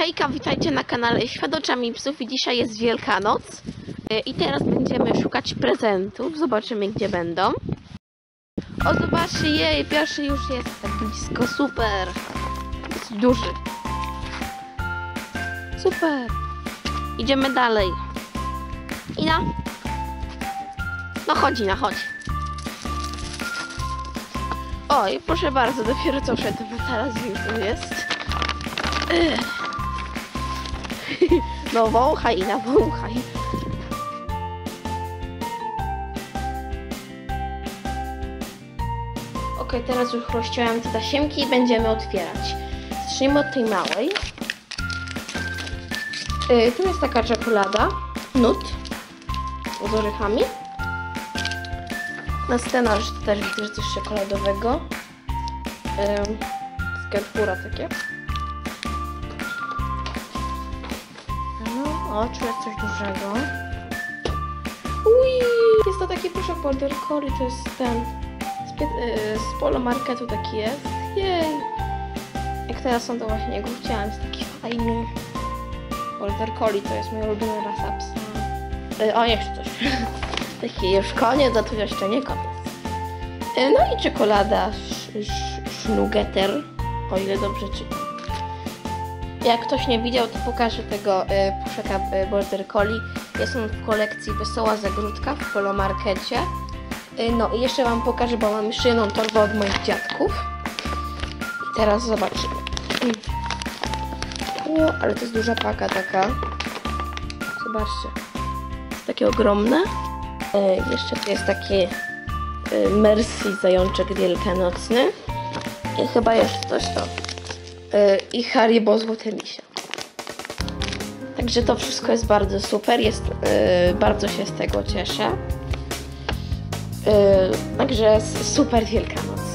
Hejka, witajcie na kanale Świat psów i dzisiaj jest Wielkanoc Y, i teraz będziemy szukać prezentów, zobaczymy gdzie będą. O zobaczcie, jej, pierwszy już jest tak blisko, super, jest duży. Super, idziemy dalej. Ina? No chodzi, na chodź. Oj, proszę bardzo, dopiero co szedłem, a teraz już tu jest. No wąchaj, Ina, wąchaj. Ok, teraz już rozciąłem te tasiemki i będziemy otwierać. Zacznijmy od tej małej. Yy, tu jest taka czekolada, nut z orzechami. Na scenariusz to też widzę, że coś czekoladowego. Yy, z takie. O, czuję coś dużego. Ui, jest to taki proszę border collie, to jest ten z, pie- y, z polo marketu taki jest. Jej. Jak teraz są to właśnie go chciałam, jest taki fajny. Border collie to jest moja ulubiona rasa psa. Y, o, jeszcze coś. taki już koniec, a tu jeszcze nie koniec. Y, no i czekolada sz, sz, Schnugeter, o ile dobrze czytam. Jak ktoś nie widział, to pokażę tego y, puszeka y, Border Collie. Jest on w kolekcji Wesoła Zagródka w Polomarkecie. Y, no i jeszcze Wam pokażę, bo mam jeszcze jedną torbę od moich dziadków. I teraz zobaczymy. Mm. O, ale to jest duża paka taka. Zobaczcie. Jest takie ogromne. Y, jeszcze tu jest taki y, Mercy zajączek wielkanocny. I chyba jeszcze coś to. Y, I Haribo Złote Misia. Także to wszystko jest bardzo super. Jest, y, bardzo się z tego cieszę. Yy, także super Wielkanoc.